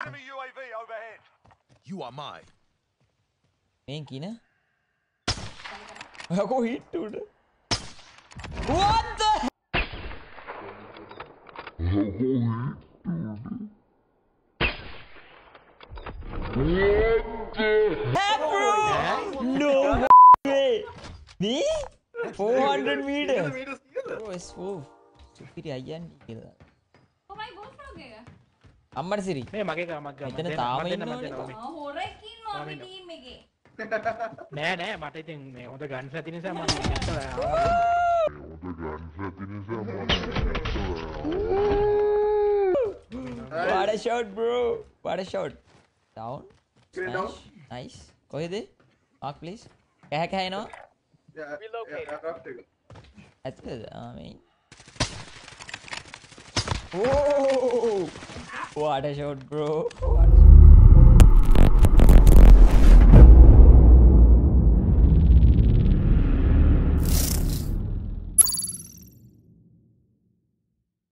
Enemy UAV overhead. You are mine. Main key na? Ako hit dude. What the? I Ako hit dude. What the? Heck, bro? No way. Me? 400 meters. Bro, oh, it's so. Superior. Oh my god, අම්මට සිරි. මේ මගේ ගමක් ගම මෙතන තාම ඉන්නවනේ. හොරෙක් ඉන්නවා අපි ටීම් එකේ නෑ නෑ මට ඉතින් මේ හොඳ ගන්ස් ඇති නිසා මම ඇත්තට What a shot, bro. What a shot. Down. Smash. Nice. කොහෙද? Mark please. කැහ කැහෙනවා. ඇත්තද? ආ මේ. Oh! What a shot, bro. What.